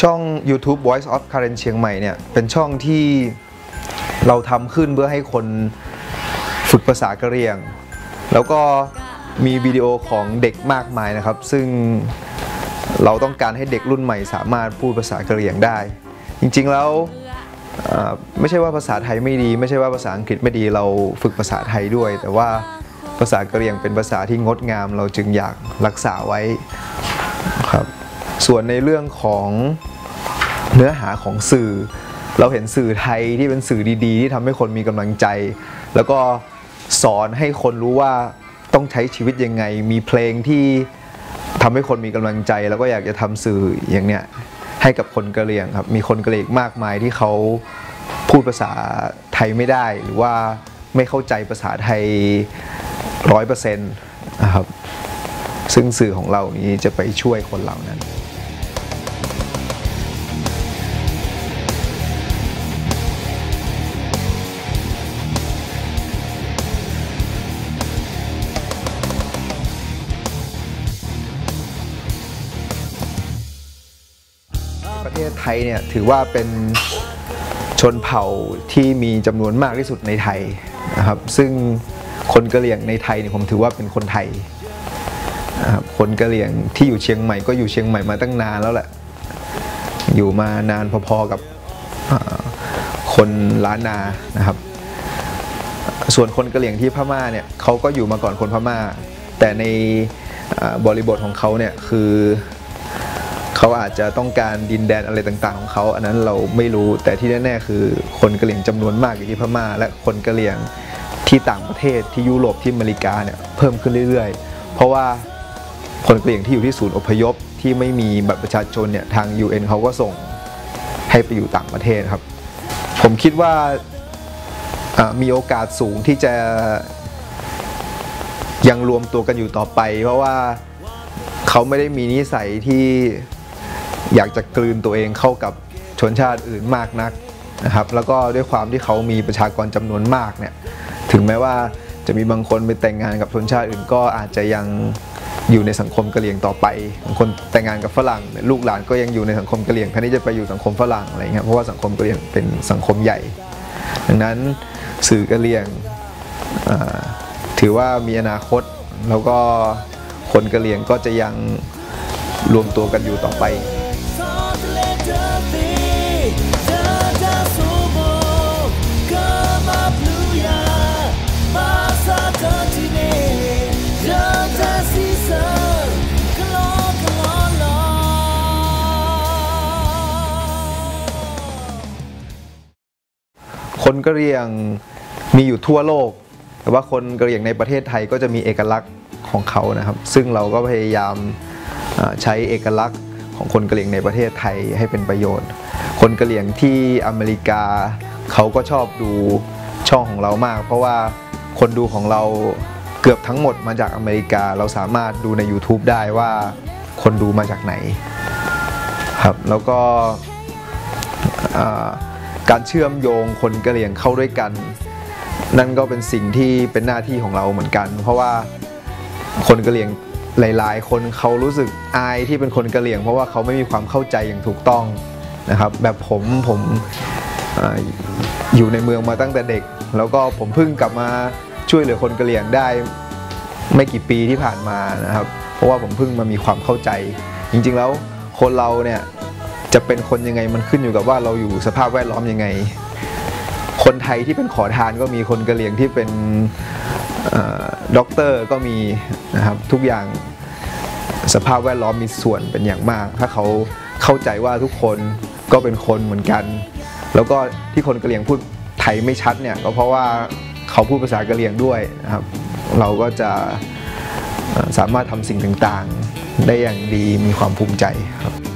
ช่อง YouTube Voice of Karen เชียงใหม่เนี่ย เป็นช่องที่เราทำขึ้นเพื่อให้คนฝึกภาษากะเหรี่ยง แล้วก็มีวิดีโอของเด็กมากมายนะครับ ซึ่งเราต้องการให้เด็กรุ่นใหม่สามารถพูดภาษากะเหรี่ยงได้ จริงๆแล้วไม่ใช่ว่าภาษาไทยไม่ดี ไม่ใช่ว่าภาษาอังกฤษไม่ดีเราฝึกภาษาไทยด้วย แต่ว่าภาษากะเหรี่ยงเป็นภาษาที่งดงาม เราจึงอยากรักษาไว้ครับ ส่วนในเรื่องของเนื้อหาของสื่อ เราเห็นสื่อไทยที่เป็นสื่อดีๆ ที่ทำให้คนมีกำลังใจ แล้วก็สอนให้คนรู้ว่าต้องใช้ชีวิตยังไง มีเพลงที่ทำให้คนมีกำลังใจ แล้วก็อยากจะทำสื่ออย่างเนี้ยให้กับคนกะเหรี่ยงครับ มีคนกะเหรี่ยงมากมายที่เขาพูดภาษาไทยไม่ได้หรือว่าไม่เข้าใจภาษาไทยร้อยเปอร์เซ็นต์นะครับ ซึ่งสื่อของเรานี้จะไปช่วยคนเหล่านั้น ประเทศไทยเนี่ยถือว่าเป็นชนเผ่าที่มีจำนวนมากที่สุดในไทยนะครับซึ่งคนกะเหรี่ยงในไทยเนี่ยผมถือว่าเป็นคนไทยนะครับคนกะเหรี่ยงที่อยู่เชียงใหม่ก็อยู่เชียงใหม่มาตั้งนานแล้วแหละอยู่มานานพอๆกับคนล้านนานะครับ ส่วนคนกะเหรี่ยงที่พม่าเนี่ยเขาก็อยู่มาก่อนคนพม่า แต่ในบริบทของเขาเนี่ยคือ เขาอาจจะต้องการดินแดนอะไรต่างๆของเขาอันนั้นเราไม่รู้แต่ที่แน่ๆคือคนกะเหรี่ยงจำนวนมากอยู่ที่พม่า และคนกะเหรี่ยงที่ต่างประเทศที่ยุโรปที่อเมริกาเนี่ยเพิ่มขึ้นเรื่อยๆ เพราะว่าคนกะเหรี่ยงที่อยู่ที่ศูนย์อพยพที่ไม่มีบัตรประชาชนเนี่ยทาง UN เขาก็ส่งให้ไปอยู่ต่างประเทศครับ ผมคิดว่ามีโอกาสสูงที่จะยังรวมตัวกันอยู่ต่อไป เพราะว่าเขาไม่ได้มีนิสัยที่ อยากจะกลืนตัวเองเข้ากับชนชาติอื่นมากนักนะครับ แล้วก็ด้วยความที่เขามีประชากรจำนวนมากเนี่ยถึงแม้ว่าจะมีบางคนไปแต่งงานกับชนชาติอื่น ก็อาจจะยังอยู่ในสังคมกะเหรี่ยงต่อไปบางคนแต่งงานกับฝรั่งลูกหลานก็ยังอยู่ในสังคมกะเหรี่ยงแทนที่จะไปอยู่สังคมฝรั่งอะไรเงี้ยเพราะว่าสังคมกะเหรี่ยงเป็นสังคมใหญ่ ดังนั้นสื่อกะเหรี่ยงถือว่ามีอนาคตแล้วก็คนกะเหรี่ยงก็จะยังรวมตัวกันอยู่ต่อไป กะเหรี่ยงมีอยู่ทั่วโลก แต่ว่าคนกะเหรี่ยงในประเทศไทยก็จะมีเอกลักษณ์ของเขานะครับ ซึ่งเราก็พยายามใช้เอกลักษณ์ของคนกะเหรี่ยงในประเทศไทยให้เป็นประโยชน์ คนกะเหรี่ยงที่อเมริกาเขาก็ชอบดูช่องของเรามาก เพราะว่าคนดูของเราเกือบทั้งหมดมาจากอเมริกา เราสามารถดูใน YouTube ได้ว่าคนดูมาจากไหนครับแล้วก็ การเชื่อมโยงคนกะเหรี่ยงเข้าด้วยกัน นั่นก็เป็นสิ่งที่เป็นหน้าที่ของเราเหมือนกัน เพราะว่าคนกะเหรี่ยงหลาย ๆ คนเขารู้สึกอายที่เป็นคนกะเหรี่ยง เพราะว่าเขาไม่มีความเข้าใจอย่างถูกต้องนะครับ แบบผมผมออยู่ในเมืองมาตั้งแต่เด็ก แล้วก็ผมเพิ่งกลับมาช่วยเหลือคนกะเหรี่ยงได้ไม่กี่ปีที่ผ่านมานะครับ เพราะว่าผมเพิ่งมามีความเข้าใจ จริง ๆ แล้วคนเราเนี่ย จะเป็นคนยังไงมันขึ้นอยู่กับว่าเราอยู่สภาพแวดล้อมยังไง คนไทยที่เป็นขอทานก็มีคนกะเหรี่ยงที่เป็นด็อกเตอร์ก็มีนะครับทุกอย่างสภาพแวดล้อมมีส่วนเป็นอย่างมาก ถ้าเขาเข้าใจว่าทุกคนก็เป็นคนเหมือนกัน แล้วก็ที่คนกะเหรี่ยงพูดไทยไม่ชัดเนี่ยก็เพราะว่าเขาพูดภาษากะเหรี่ยงด้วยนะครับ เราก็จะสามารถทำสิ่งต่างๆ ได้อย่างดีมีความภูมิใจครับ